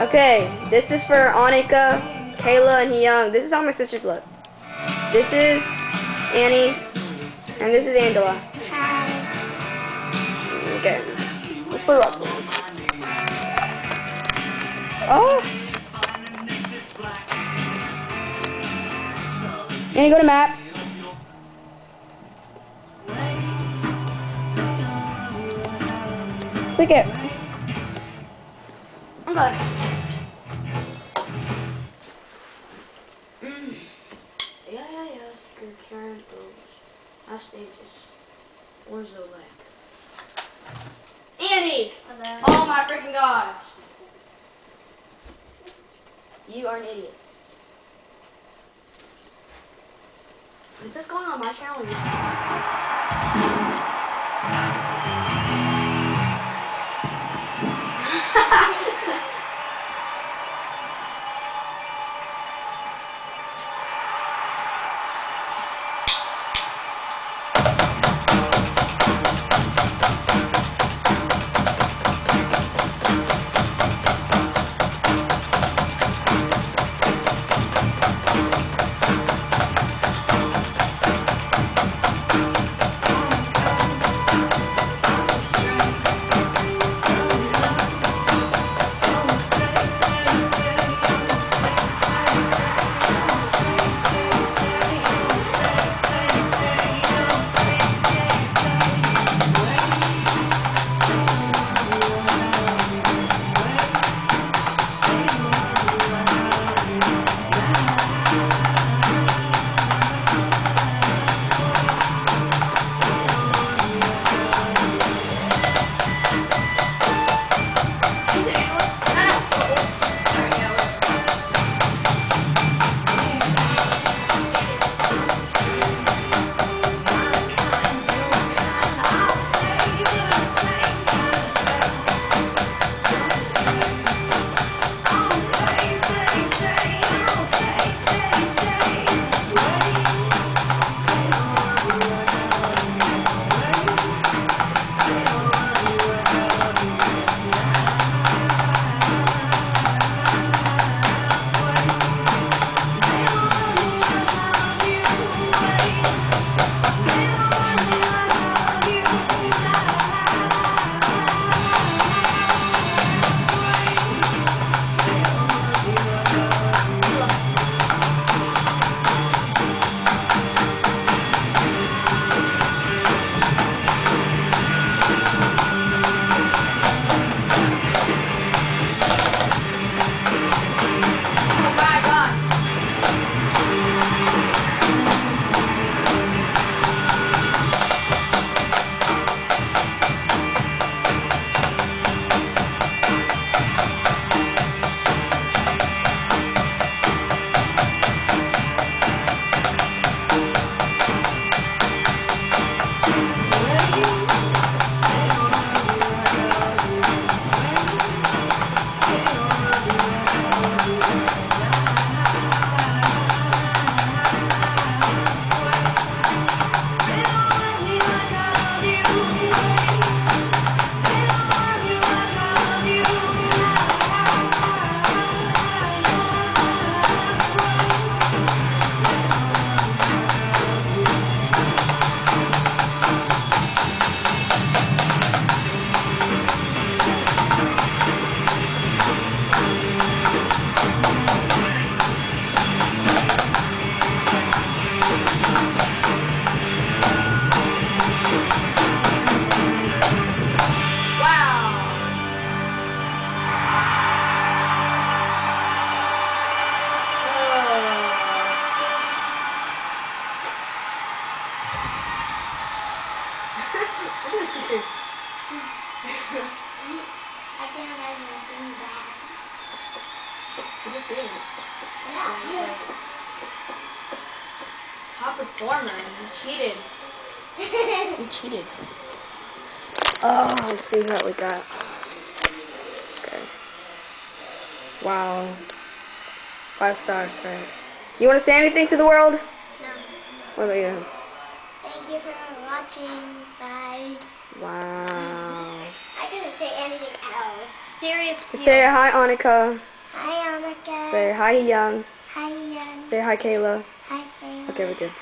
Okay, this is for Anika, Kayla, and Young. This is how my sisters look. This is Annie, and this is Angela. Okay, let's put her up. Oh. Annie, go to maps. Click it. Okay. Last stages. Where's the leg? Annie! Oh my freaking gosh! You are an idiot. Is this going on my channel? I can't imagine seeing that. Yeah. Top performer. You cheated. You cheated. Oh, let's see what we got. Okay. Wow. Five stars, right? You want to say anything to the world? No. What about you? Thank you for watching. Wow. I didn't say anything else. Serious. Say hi, Anika. Hi, Anika. Say hi, Young. Hi, Young. Say hi, Kayla. Hi, Kayla. Okay, we're good.